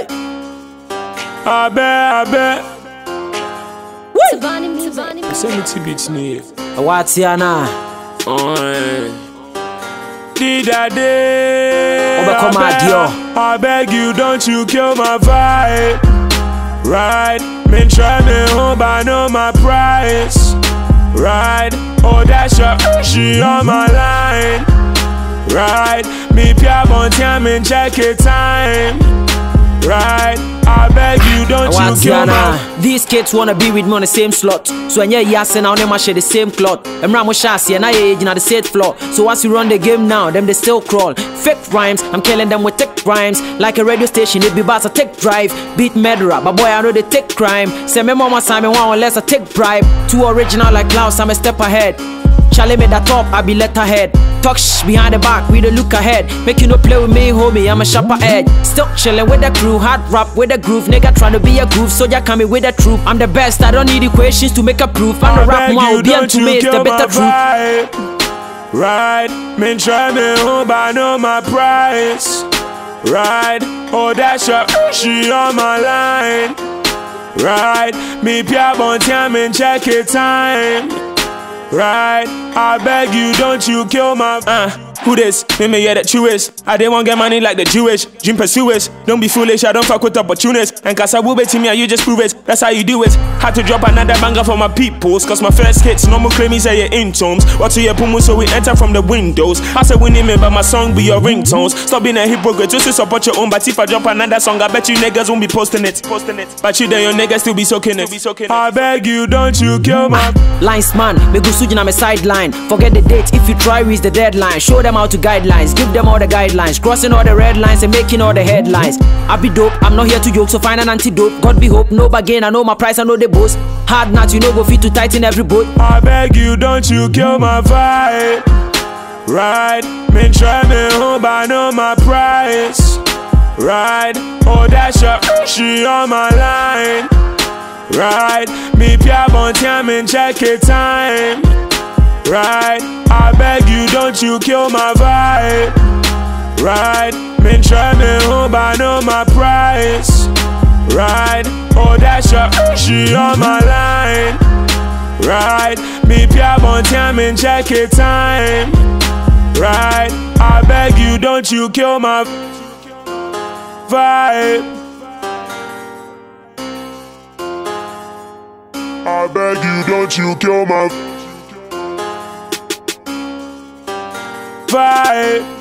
Hey! I bet, I bet. Savannah music. Send me two beats near. What's here now? Did I day? Obekoma I beg- I beg you, don't you kill my vibe. Right, men try me home, but I know my price. Right, oh that's your she on my line. Right, me pia bon time and check it time. Right, I beg you, don't you kill here? These kids wanna be with me on the same slot. So when you're yes and now them share the same cloth. And Ramo Shasi and I age in the same floor. So once you run the game now, them they still crawl. Fake rhymes, I'm killing them with thick rhymes. Like a radio station, it be bars a take drive. Beat murderer, but boy I know they take crime. Say me mama me one unless I take bribe. Too original like Klaus, I'm a step ahead. Charlie made that top, I be letterhead. Talk shh behind the back, we the look ahead. Make you no play with me, homie, I'm a sharper edge. Still chillin' with the crew, hard rap with the groove. Nigga tryna be a groove, so ya coming with the truth. I'm the best, I don't need equations to make a proof. I'm the rap one, be don't to me, it's the better truth. Right, men try me home, I know my price. Right, oh that's your she on my line. Right, me pia bon time and check it time. Right, I beg you, don't you kill my uh. Who this? Me me yeah that true is. I didn't want get money like the Jewish. Dream pursuers. Don't be foolish, I don't fuck with opportunists. And cause I will bet to me, you just prove it. That's how you do it. Had to drop another banger for my peoples. Cause my first hits, normal claim is say your intones. What to your pumu, so we enter from the windows. I said winning me, but my song be your ringtones. Stop being a hypocrite, just to support your own. But if I drop another song, I bet you niggas won't be posting it. Posting it. But you then your niggas still be soaking it. Be soaking it. I beg you, don't you kill my Lines man, me go sujin on my sideline. Forget the date if you try reach the deadline. Show them how to guidelines, give them all the guidelines. Crossing all the red lines and making all the headlines. I be dope, I'm not here to joke, so find an antidote. God be hope, no bargain, I know my price, I know the boast. Hard not, you know go fit to tighten every boat. I beg you, don't you kill my vibe. Right, men try me home, I know my price. Right, oh that's your she on my line. Right, me pia bon time and check it time. Right, I beg you, don't you kill my vibe. Right, men try me home, I know my price. Right, oh that's your she on my line. Right, me pia bon time and check it time. Right, I beg you, don't you kill my vibe. I beg you, don't you kill my Vibe.